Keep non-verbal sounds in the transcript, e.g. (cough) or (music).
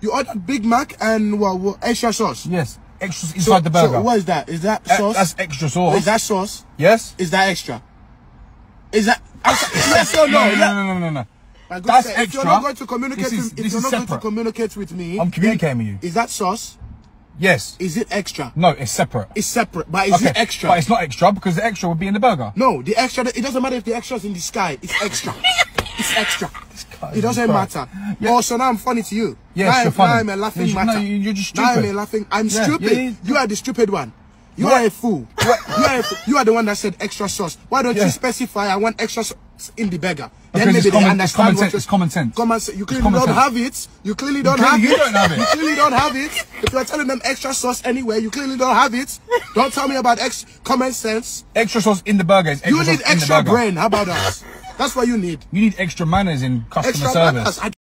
You ordered Big Mac and what, what extra sauce. Yes. Extra So- inside the burger. So what is that? Is that sauce? That's extra sauce. Is that sauce? yes? Is that extra? Is that yes or (laughs) no? No, no, no, no, no. My That's sir, extra. If you're not going to communicate, This is- with, if you're is not going to communicate with me, I'm communicating with you. Is that sauce? Yes. Is it extra? No, it's separate. It's separate, but is okay. it extra? But it's not extra because the extra would be in the burger. No, the extra. It doesn't matter if the extra's in the sky. It's extra. (laughs) it's extra. It is doesn't matter. Yeah. Oh, so now I'm funny to you. Yes, now, you're funny. Now I'm a laughing Yes, matter. no, you- you're just Now I'm a laughing. I'm Yeah, stupid. yeah. You are the stupid one. You What? (laughs) are a fool. you, are a you are the one that said extra sauce. Why don't you specify? I want extra sauce in the burger. Because then maybe they common- it's understand common sense- it's common sense. Common sense. You clearly don't sense. have it. You clearly don't clearly have you it. don't have it. You clearly don't have it. If you're telling them extra sauce anywhere, you clearly don't have it. Don't tell me about ex common sense. Extra sauce in the burger is extra You need extra brain. How about that? That's what you need. You need extra manners in customer Extra service. manners.